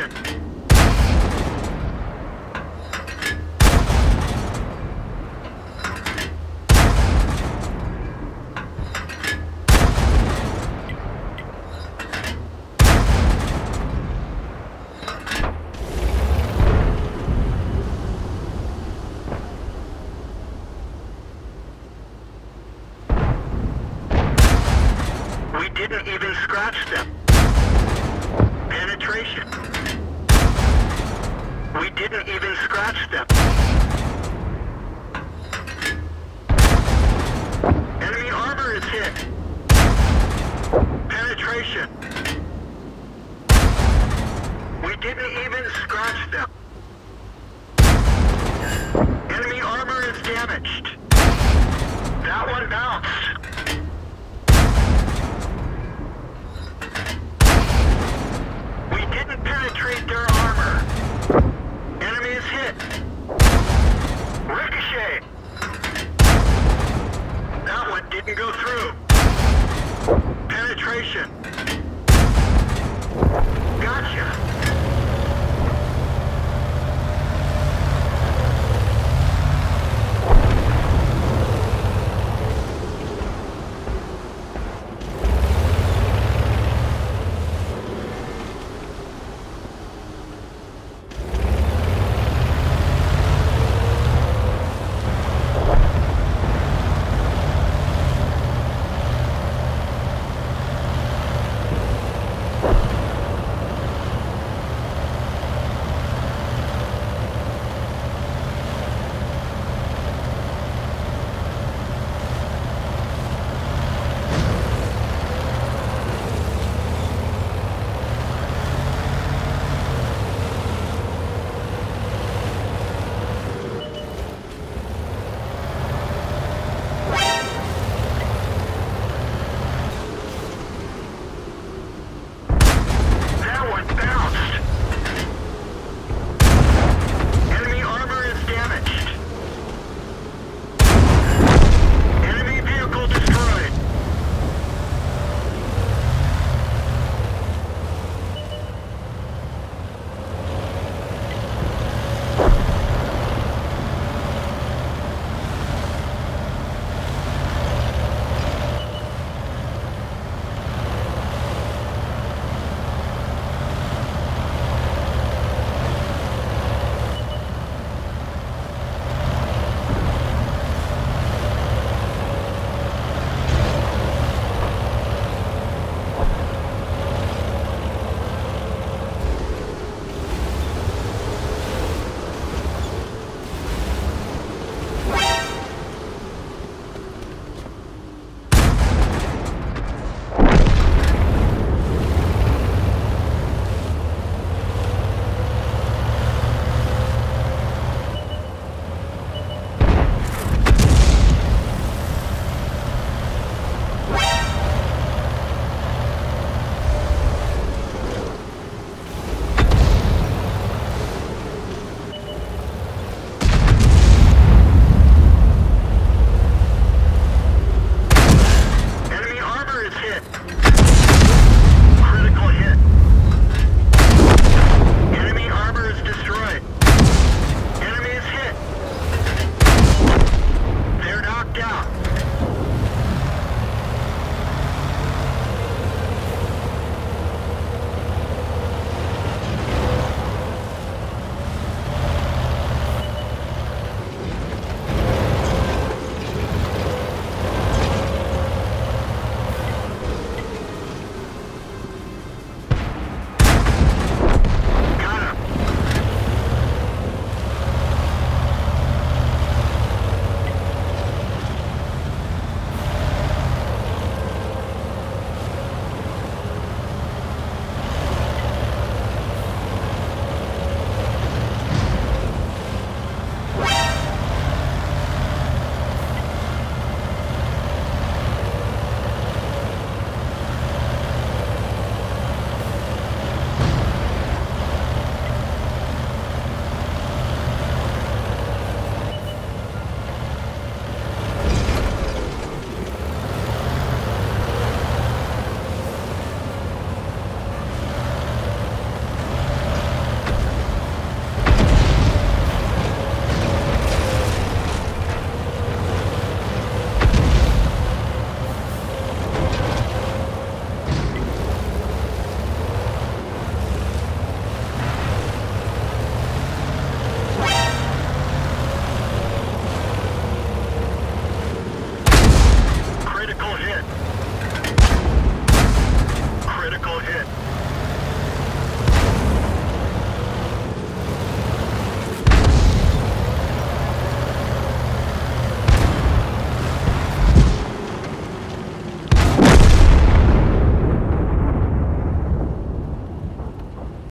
Penetration.